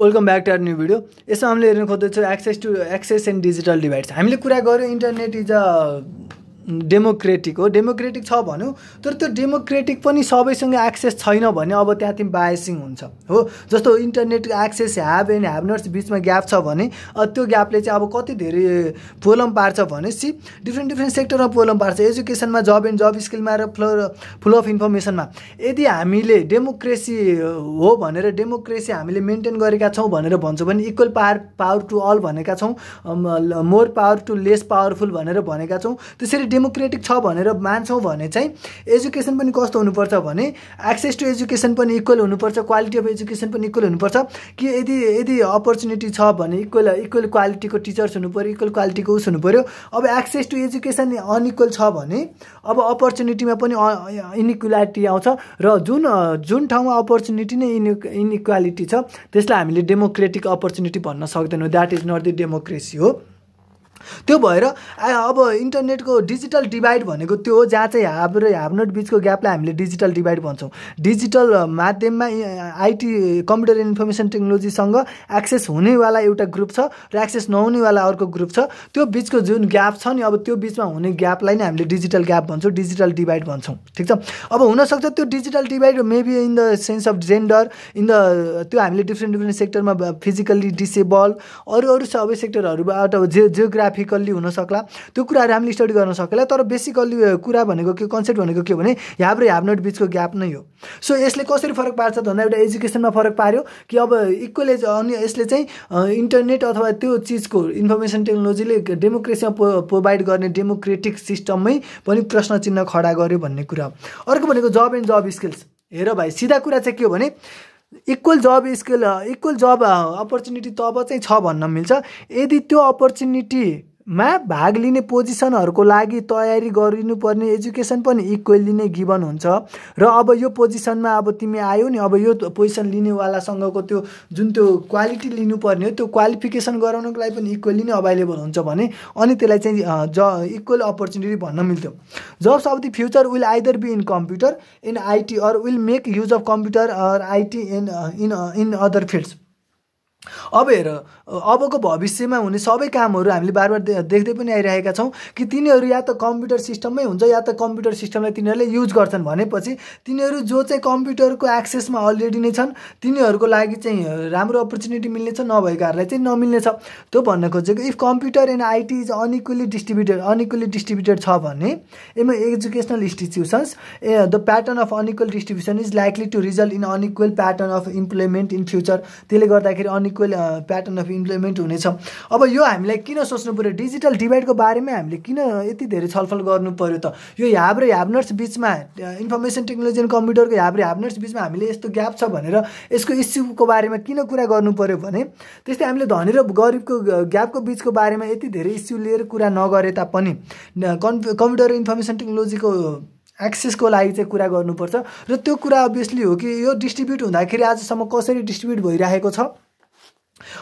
Welcome back to our new video यसमा हामीले हेर्न खोज्दैछौँ access to access and digital divides हामीले कुरा गऱ्यौँ इन्टरनेट इज अ डेमोक्रेटिक हो। डेमोक्रेटिक छ भन्यो। तर त्यो डेमोक्रेटिक पनि सबैसँग एक्सेस छैन भने अब त्यहाँ त्यहाँ बायसिङ हुन्छ। हो? जस्तो internet access have and have nots बिचमा ग्याप छ भने त्यो ग्यापले चाहिँ अब कति धेरै प्रोब्लम पार्छ भनेपछि डिफ्रेन्ट डिफ्रेन्ट सेक्टरमा प्रोब्लम पार्छ। एजुकेसनमा जब एन्ड जब स्किलमा र फ्लो फुल अफ इन्फर्मेसनमा यदि हामीले डेमोक्रेसी हो भनेर डेमोक्रेसी हामीले मेन्टेन गरेका छौँ भनेर भन्छौँ भने equal power power to all भनेका छौँ। More power to less powerful भनेर भनेका छौँ। त्यसरी डेमोक्रेटिक छ भनेर मान्छौँ भने चाहिँ एजुकेसन पनि कस्तो हुनुपर्छ भने एक्सेस टु एजुकेसन पनि इक्वल हुनुपर्छ क्वालिटी अफ एजुकेसन पनि इक्वल हुनुपर्छ। कि यदि यदि अपर्च्युनिटी छ भने इक्वल इक्वल क्वालिटीको टिचर्स हुनु पऱ्यो इक्वल क्वालिटीको उस हुनु पऱ्यो अब एक्सेस टु एजुकेसन अनइक्वल छ भने अब अपर्च्युनिटीमा पनि इनइक्वालिटी आउँछ र जुन जुन ठाउँमा अपर्च्युनिटी नै इन इनइक्वालिटी छ त्यसलाई हामीले डेमोक्रेटिक अपर्च्युनिटी भन्न सक्दैनौँ। That is not the democracy हो। त्यो भएर अब इन्टरनेटको डिजिटल डिभाइड भनेको त्यो हो जहाँ चाहिँ ह्याब र ह्याब नट बिचको ग्यापलाई हामीले डिजिटल डिभाइड भन्छौँ। डिजिटल माध्यममा आइटी कम्प्युटर इन्फर्मेसन टेक्नोलोजीसँग एक्सेस हुनेवाला एउटा ग्रुप छ र एक्सेस नहुनेवाला अर्को ग्रुप छ। त्यो बिचको जुन ग्याप छ नि अब त्यो बिचमा हुने ग्यापलाई नै हामीले डिजिटल ग्याप भन्छौँ डिजिटल डिभाइड भन्छौँ। ठिक छ? अब हुनसक्छ त्यो digital divide maybe in the sense of gender in the त्यो हामीले डिफ्रेन्ट डिफ्रेन्ट सेक्टरमा फिजिकल्ली डिसेबल अरू अरू सबै सेक्टरहरूबाट जे जियोग्राफी ग्राफिकल्ली हुनसक्ला त्यो कुराहरू हामीले स्टडी गर्न सक्ला तर बेसिकल्ली कुरा भनेको के कन्सेप्ट भनेको के भने ह्याब र ह्याब नट बिचको ग्याप नै हो। सो यसले कसरी फरक पार्छ भन्दा एउटा एजुकेसनमा फरक पार्यो कि अब इक्वल अनि यसले चाहिँ इन्टरनेट अथवा त्यो चिजको इन्फर्मेसन टेक्नोलोजीले डेमोक्रेसीमा प्रोभाइड गर्ने डेमोक्रेटिक सिस्टममै पनि प्रश्न चिन्ह खडा गर्यो भन्ने कुरा अर्को भनेको जब एन्ड जब स्किल्स हेर भाइ सिधा कुरा चाहिँ के हो भने इक्वल जब स्किल इक्वल जब अपर्च्युनिटी तब चाहिँ छ भन्न मिल्छ। यदि त्यो अपर्च्युनिटी मा भाग लिने पोजिसनहरूको लागि तयारी गरिनुपर्ने एजुकेसन पनि इक्वेली नै गिभन हुन्छ। र अब यो पोजिसनमा अब तिमी आयो नि अब यो पोजिसन लिनेवालासँगको त्यो जुन त्यो क्वालिटी लिनुपर्ने हो त्यो क्वालिफिकेसन गराउनको लागि पनि इक्वेली नै अभाइलेबल हुन्छ भने अनि त्यसलाई चाहिँ ज इक्वल अपर्च्युनिटी भन्न मिल्थ्यो। Jobs of the future will either be in computer in IT or will make use of computer or IT in in in other fields अब हेर अबको भविष्यमा हुने सबै कामहरू हामीले बार बार देख्दै पनि आइरहेका छौँ कि तिनीहरू या त कम्प्युटर सिस्टममै हुन्छ या त कम्प्युटर सिस्टमलाई तिनीहरूले युज गर्छन् भनेपछि तिनीहरू जो चाहिँ कम्प्युटरको एक्सेसमा अलरेडी नै छन् तिनीहरूको लागि चाहिँ राम्रो अपर्च्युनिटी मिल्नेछ नभएकाहरूलाई चाहिँ नमिल्नेछ। त्यो भन्न खोजेको if computer and IT is unequally distributed unequally distributed छ भने am educational institutions uh the pattern of unequal distribution is likely to result in unequal pattern of employment in future त्यसले गर्दाखेरि अनइक्वल प्याटर्न अफ इम्प्लोइमेन्ट हुनेछ। अब यो हामीलाई किन सोच्नु पऱ्यो डिजिटल डिभाइडको बारेमै हामीले किन यति धेरै छलफल गर्नु पऱ्यो त? यो ह्याब र ह्याबनर्स बिचमा इन्फर्मेसन टेक्नोलोजी एन्ड कम्प्युटरको ह्याब र ह्याबनर्स बिचमा हामीले यस्तो ग्याप छ भनेर यसको इस्युको बारेमा किन कुरा गर्नु पऱ्यो भने त्यस्तै हामीले धनी र गरिबको ग्यापको बिचको बारेमा यति धेरै इस्यु लिएर कुरा नगरे तापनि कम्प्युटर इन्फर्मेसन टेक्नोलोजीको एक्सेसको लागि चाहिँ कुरा गर्नुपर्छ। र त्यो कुरा अभियसली हो कि यो डिस्ट्रिब्युट हुँदाखेरि आजसम्म कसरी डिस्ट्रिब्युट भइरहेको छ?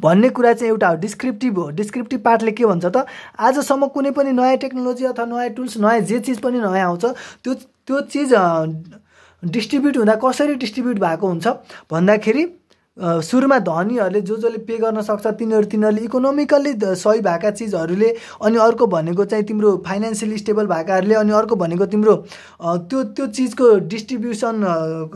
भन्ने कुरा चाहिँ एउटा डिस्क्रिप्टिभ हो। डिस्क्रिप्टिभ पार्टले के भन्छ त आजसम्म कुनै पनि नयाँ टेक्नोलोजी अथवा नयाँ टुल्स नयाँ जे चिज पनि नयाँ आउँछ त्यो त्यो चिज डिस्ट्रिब्युट हुँदा कसरी डिस्ट्रिब्युट भएको हुन्छ भन्दाखेरि सुरुमा धनीहरूले जो जसले पे गर्न सक्छ तिनीहरू तिनीहरूले इकोनोमिकल्ली सही भएका चिजहरूले अनि अर्को भनेको चाहिँ तिम्रो फाइनेन्सियली स्टेबल भएकाहरूले अनि अर्को भनेको तिम्रो त्यो त्यो चिजको डिस्ट्रिब्युसन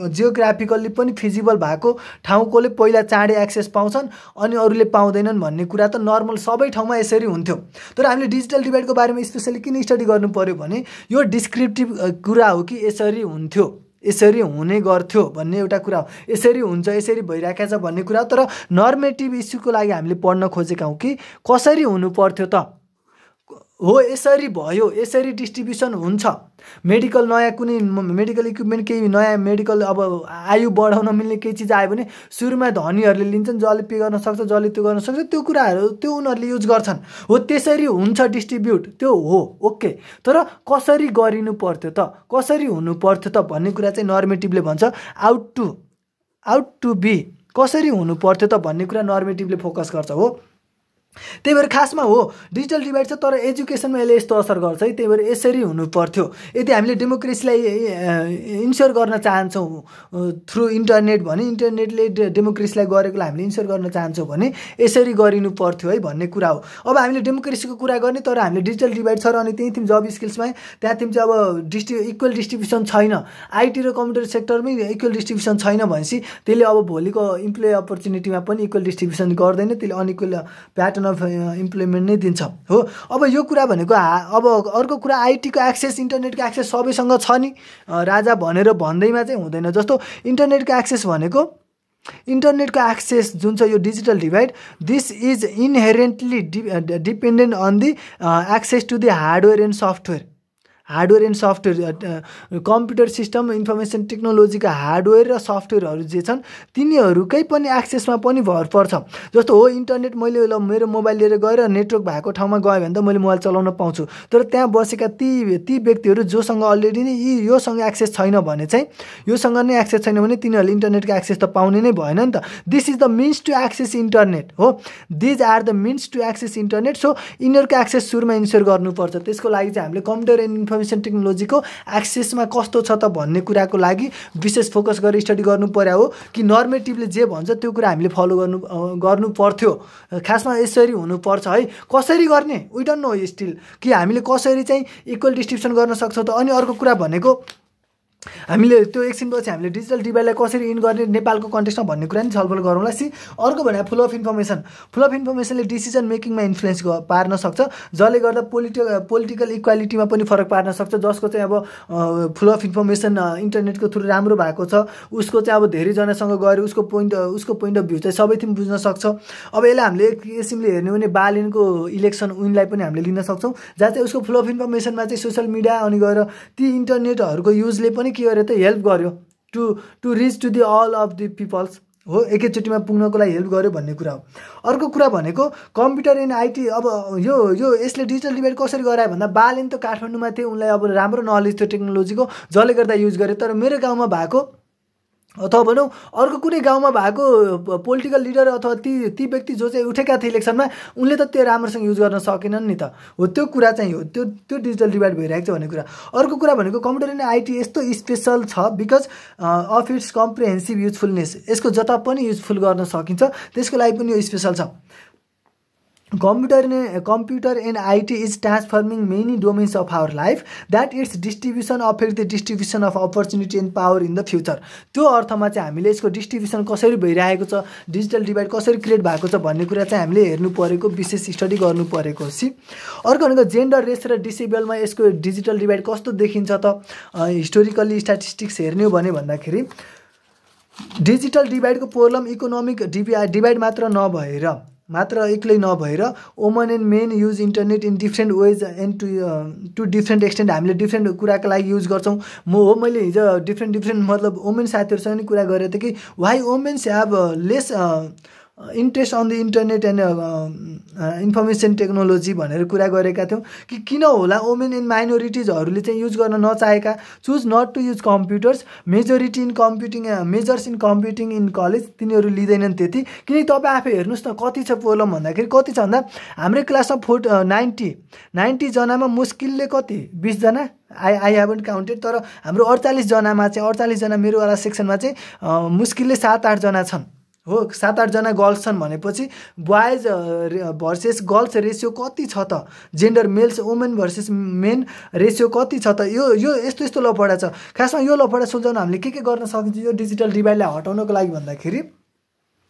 जियोग्राफिकल्ली पनि फिजिबल भएको ठाउँकोले पहिला चाँडै एक्सेस पाउँछन् अनि अरूले पाउँदैनन् भन्ने कुरा त नर्मल सबै ठाउँमा यसरी हुन्थ्यो। तर हामीले डिजिटल डिभाइडको बारेमा स्पेसली किन स्टडी गर्नु पऱ्यो भने यो डिस्क्रिप्टिभ कुरा हो कि यसरी हुन्थ्यो। यसरी हुने गर्थ्यो भन्ने एउटा कुरा हो। यसरी हुन्छ यसरी भइरहेको छ भन्ने कुरा तर नर्मेटिभ इस्युको लागि हामीले पढ्न खोजेका हौँ कि कसरी हुनु पर्थ्यो त? हो यसरी भयो यसरी डिस्ट्रिब्युसन हुन्छ। मेडिकल नयाँ कुनै मेडिकल इक्विपमेन्ट केही नयाँ मेडिकल अब आयु बढाउन मिल्ने केही चिज आयो भने सुरुमा धनीहरूले लिन्छन् जसले पे गर्न सक्छ जसले त्यो गर्न सक्छ त्यो कुराहरू त्यो उनीहरूले युज गर्छन्। हो त्यसरी हुन्छ डिस्ट्रिब्युट त्यो हो ओके तर कसरी गरिनु पर्थ्यो त? कसरी हुनु पर्थ्यो त भन्ने कुरा चाहिँ नर्मेटिभले भन्छ। Ought to ought to be कसरी हुनु पर्थ्यो त भन्ने कुरा नर्मेटिभले फोकस गर्छ हो। त्यही भएर खासमा हो डिजिटल डिभाइड छ तर एजुकेसनमा यसले यस्तो असर गर्छ है। त्यही भएर यसरी हुनु पर्थ्यो यदि हामीले डेमोक्रेसीलाई इन्स्योर गर्न चाहन्छौँ थ्रु इन्टरनेट भने इन्टरनेटले डेमोक्रेसीलाई गरेकोलाई हामीले इन्स्योर गर्न चाहन्छौँ भने यसरी गरिनु पर्थ्यो है भन्ने कुरा हो। अब हामीले डेमोक्रेसीको कुरा गर्ने तर हामीले डिजिटल डिभाइड छ र अनि त्यही थिम जब स्किल्समै त्यहाँ थिम चाहिँ अब डिस्ट्रि इक्वल डिस्ट्रिब्युसन छैन आइटी र कम्प्युटर सेक्टरमै इक्वल डिस्ट्रिब्युसन छैन भनेपछि त्यसले अब भोलिको इम्प्लोइ अपर्च्युनिटीमा पनि इक्वल डिस्ट्रिब्युसन गर्दैन त्यसले अनइक्वल प्याटर्न अफ इम्प्लिमेन्ट नै दिन्छ। हो? अब यो कुरा भनेको अब अर्को कुरा आइटीको एक्सेस इन्टरनेटको एक्सेस सबैसँग छ नि। राजा भनेर भन्दैमा चाहिँ हुँदैन। जस्तो इन्टरनेटको एक्सेस भनेको इन्टरनेटको एक्सेस जुन छ यो digital divide this is inherently dependent on the access to the hardware and software hardware and software computer system information टेक्नोलोजीका hardware र सफ्टवेयरहरू जे छन् तिनीहरूकै पनि एक्सेसमा पनि भर पर्छ। जस्तो हो इन्टरनेट मैले मेरो मोबाइल लिएर गएर नेटवर्क भएको ठाउँमा गएँ भने त मैले मोबाइल चलाउन पाउँछु। तर त्यहाँ बसेका ती ती व्यक्तिहरू जोसँग अलरेडी नै यी योसँग एक्सेस छैन भने चाहिँ योसँग नै एक्सेस छैन भने तिनीहरूले इन्टरनेटको एक्सेस त पाउने नै भएन नि त। This is the means to access internet हो। These are the means to access internet so यिनीहरूको एक्सेस सुरुमा इन्स्योर गर्नुपर्छ। त्यसको लागि चाहिँ हामीले कम्प्युटर एन्ड इन्फर्मेसन टेक्नोलोजीको एक्सेसमा कस्तो छ त भन्ने कुराको लागि विशेष फोकस गरेर स्टडी गर्नु पर्यो हो। कि नर्मेटिभले जे भन्छ त्यो कुरा हामीले फलो गर्नु गर्नु पर्थ्यो। खासमा यसरी हुनुपर्छ है। कसरी गर्ने? वी नो स्टिल कि हामीले कसरी चाहिँ इक्वल डिस्ट्रिब्युसन गर्न सक्छौँ त? अनि अर्को कुरा भनेको हामीले त्यो एकछिनपछि हामीले डिजिटल डिभाइडलाई कसरी इन गर्ने नेपालको कन्टेक्स्टमा भन्ने कुरा नि छलफल गरौँला। सी अर्को भने full of information full of इन्फर्मेसनले decision मेकिङमा इन्फ्लुएन्स पार्न सक्छ जसले गर्दा पोलिटि पोलिटिकल इक्वालिटीमा पनि फरक पार्न सक्छ जसको चाहिँ अब फुल अफ इन्फर्मेसन इन्टरनेटको थ्रु राम्रो भएको छ उसको चाहिँ अब धेरैजनासँग गएर उसको पोइन्ट उसको पोइन्ट अफ भ्यू चाहिँ सबैतिर बुझ्न सक्छ। अब यसलाई हामीले एक किसिमले हेर्ने भने बालिनको इलेक्सन विनलाई पनि हामीले लिन सक्छौँ जहाँ चाहिँ उसको फुल अफ इन्फर्मेसनमा चाहिँ सोसियल मिडिया अनि गएर ती इन्टरनेटहरूको युजले पनि के गर्यो त हेल्प गर्यो। To to reach to the all of the peoples हो एकैचोटिमा पुग्नको लागि हेल्प गर्यो भन्ने कुरा हो। अर्को कुरा भनेको कम्प्युटर एन्ड आइटी अब यो यो यसले डिजिटल डिभाइड कसरी गरायो भन्दा बालेन त काठमाडौँमा थियो उनलाई अब राम्रो नलेज थियो टेक्नोलोजीको जसले गर्दा युज गर्यो। तर मेरो गाउँमा भएको अथवा भनौँ अर्को कुनै गाउँमा भएको पोलिटिकल लिडर अथवा ती ती व्यक्ति जो चाहिँ उठेका थिए इलेक्सनमा उनले त त्यो राम्रोसँग युज गर्न सकेनन् नि त। हो त्यो कुरा चाहिँ हो त्यो त्यो डिजिटल डिभाइड भइरहेको छ भन्ने कुरा। अर्को कुरा भनेको कम्प्युटर एन्ड आइटी यस्तो स्पेसल छ because of its comprehensive usefulness. यसको जता पनि युजफुल गर्न सकिन्छ त्यसको लागि पनि यो स्पेसल छ। Computer in computer and IT is transforming many domains of our life. That its distribution affect the distribution of opportunity and power in the future. त्यो अर्थमा चाहिँ हामीले यसको डिस्ट्रिब्युसन कसरी भइरहेको छ डिजिटल डिभाइड कसरी क्रिएट भएको छ भन्ने कुरा चाहिँ हामीले हेर्नु परेको विशेष स्टडी गर्नु परेको सी अर्को भनेको जेन्डर रेस र डिसेबलमा यसको डिजिटल डिभाइड कस्तो देखिन्छ त? हिस्टोरिकल्ली स्ट्याटिस्टिक्स हेर्ने हो भने भन्दाखेरि डिजिटल डिभाइडको प्रब्लम इकोनोमिक डिभि डिभाइड मात्र नभएर मात्र एक्लै नभएर woman and men use internet in different ways and to to different extent हामीले डिफ्रेन्ट कुराको लागि युज गर्छौँ। म हो मैले हिजो डिफ्रेन्ट डिफ्रेन्ट मतलब वुमेन साथीहरूसँग नि कुरा गरेको थिएँ कि why womens have less interest on the internet and information technology भनेर कुरा गरेका थियौँ कि किन होला? वुमेन एन्ड माइनोरिटिजहरूले चाहिँ युज गर्न नचाहेका choose not to use computers majority in computing majors in computing in college तिनीहरू लिँदैनन् त्यति। किनकि तपाईँ आफै हेर्नुहोस् न कति छ प्रब्लम भन्दाखेरि कति छ भन्दा हाम्रै क्लासमा फोर्ट नाइन्टी नाइन्टीजनामा मुस्किलले कति? बिसजना? आई आई हेभन्ट काउन्टेड तर हाम्रो अडचालिसजनामा चाहिँ अडचालिसजना मेरोवाला सेक्सनमा चाहिँ मुस्किलले सात आठजना छन्। हो सात आठजना गर्ल्स छन् भनेपछि बोइज भर्सेस गर्ल्स रेसियो कति छ त? Gender males women versus men ratio कति छ त? यो यो यस्तो यस्तो लफडा छ। खासमा यो लफडा सुल्झाउन हामीले के के गर्न सकिन्छ? यो डिजिटल डिभाइडलाई हटाउनको लागि भन्दाखेरि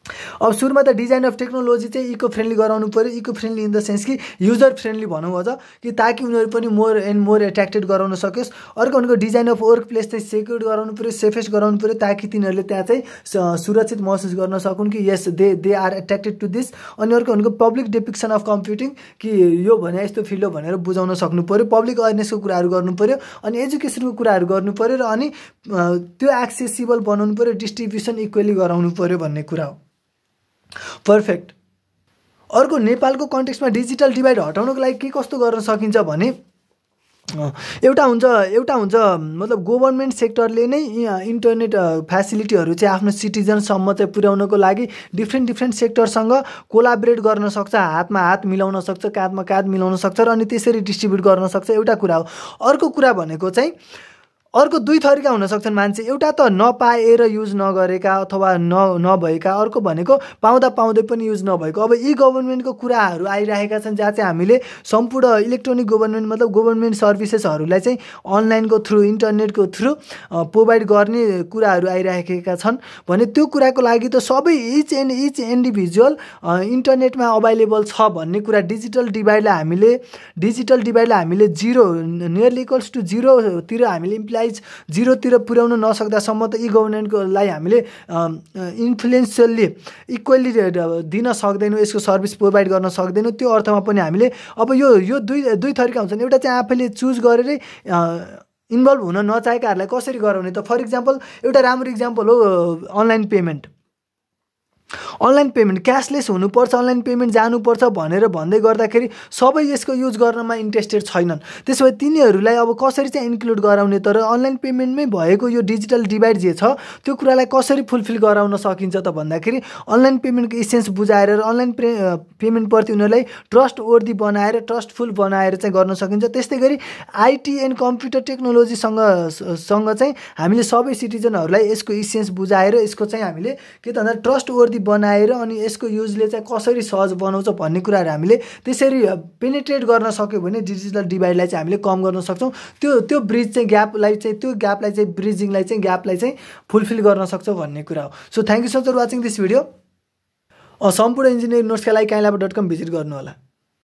अब सुरुमा त डिजाइन अफ टेक्नोलोजी चाहिँ इको फ्रेन्डली गराउनु पऱ्यो eco friendly in the sense कि युजर फ्रेन्डली भनौँ अझ कि ताकि उनीहरू पनि मोर एन्ड मोर एट्र्याक्टेड गराउन सकोस्। अर्को भनेको डिजाइन अफ वर्क प्लेस चाहिँ सेक्युर गराउनु पऱ्यो सेफेस्ट गराउनु पऱ्यो ताकि तिनीहरूले त्यहाँ चाहिँ सुरक्षित महसुस गर्न सकुन् कि yes they they are attracted to this अनि अर्को भनेको पब्लिक डिपिक्सन अफ कम्प्युटिङ कि यो भने यस्तो फिल्ड हो भनेर बुझाउन सक्नु पऱ्यो पब्लिक अवेरनेसको कुराहरू गर्नु पऱ्यो अनि एजुकेसनको कुराहरू गर्नु पऱ्यो र अनि त्यो एक्सेसिबल बनाउनु पऱ्यो डिस्ट्रिब्युसन इक्वेली गराउनु पऱ्यो भन्ने कुरा हो। पर्फेक्ट अर्को नेपालको कन्टेक्समा डिजिटल डिभाइड हटाउनको लागि के कस्तो गर्न सकिन्छ भने एउटा हुन्छ एउटा हुन्छ मतलब गभर्मेन्ट सेक्टरले नै इन्टरनेट फेसिलिटीहरू चाहिँ आफ्नो सिटिजनसम्म चाहिँ पुर्याउनको लागि डिफ्रेन्ट डिफ्रेन्ट सेक्टरसँग कोलाबरेट गर्न सक्छ हातमा हात मिलाउन सक्छ काँधमा काँध मिलाउन सक्छ र अनि त्यसरी डिस्ट्रिब्युट गर्न सक्छ एउटा कुरा हो। अर्को कुरा भनेको चाहिँ अर्को दुई थरीका हुनसक्छन् मान्छे। एउटा त नपाएर युज नगरेका अथवा न नभएका अर्को भनेको पाउँदा पाउँदै पनि युज नभएको। अब यी गभर्मेन्टको कुराहरू आइरहेका छन् जहाँ चाहिँ हामीले सम्पूर्ण इलेक्ट्रोनिक गभर्मेन्ट मतलब गभर्मेन्ट सर्भिसेसहरूलाई चाहिँ अनलाइनको थ्रु इन्टरनेटको थ्रु प्रोभाइड गर्ने कुराहरू आइरहेका छन्। भने त्यो कुराको लागि त सबै इच एन्ड इच इन्डिभिजुअल इन्टरनेटमा अभाइलेबल छ भन्ने कुरा डिजिटल डिभाइडलाई हामीले डिजिटल डिभाइडलाई हामीले जिरो नियरली इक्वल्स टु जिरोतिर हामीले इम्प्लाइ प्राइज जिरोतिर पुर्याउन नसक्दासम्म त ई गभर्नेन्टकोलाई हामीले इन्फ्लुएन्सियल्ली इक्वल्ली दिन सक्दैनौँ यसको सर्भिस प्रोभाइड गर्न सक्दैनौँ त्यो अर्थमा पनि हामीले अब यो यो दुई दुई थरीका हुन्छन्। एउटा चाहिँ आफैले चुज गरेरै इन्भल्भ हुन नचाहेकाहरूलाई कसरी गराउने त? फर इक्जाम्पल एउटा राम्रो इक्जाम्पल हो online payment online payment cashless हुनुपर्छ अनलाइन पेमेन्ट जानुपर्छ भनेर भन्दै गर्दाखेरि सबै यसको युज गर्नमा इन्ट्रेस्टेड छैनन्। त्यसो भए तिनीहरूलाई अब कसरी चाहिँ इन्क्लुड गराउने? तर अनलाइन पेमेन्टमै भएको यो डिजिटल डिभाइड जे छ त्यो कुरालाई कसरी फुलफिल गराउन सकिन्छ त भन्दाखेरि अनलाइन पेमेन्टको इसेन्स बुझाएर अनलाइन पे पेमेन्टप्रति उनीहरूलाई ट्रस्ट वर्दी बनाएर ट्रस्टफुल बनाएर चाहिँ गर्न सकिन्छ। त्यस्तै गरी आइटी एन्ड कम्प्युटर टेक्नोलोजीसँग सँग चाहिँ हामीले सबै सिटिजनहरूलाई यसको इसेन्स बुझाएर यसको चाहिँ हामीले के त भन्दा ट्रस्ट वर्दी बनाएर अनि यसको युजले चाहिँ कसरी सहज बनाउँछ भन्ने कुराहरू हामीले त्यसरी पेनिट्रेट गर्न सक्यो भने डिजिटल डिभाइडलाई चाहिँ हामीले कम गर्न सक्छौँ। त्यो त्यो ब्रिज चाहिँ ग्यापलाई चाहिँ त्यो ग्यापलाई चाहिँ ब्रिजिङलाई चाहिँ ग्यापलाई चाहिँ फुलफिल गर्न सक्छौँ भन्ने कुरा हो। So thank you so much for watching this video सम्पूर्ण इन्जिनियरिङ नोट्सका लागि काइलाबा डट कम भिजिट गर्नु होला